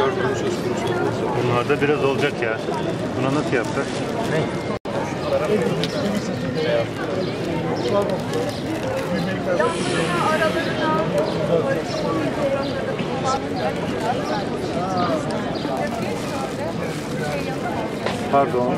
gördüğüm söz konusu olmaz. Bunlarda biraz olacak ya. Buna nasıl yapsak? Lambasına aralarına Pardon.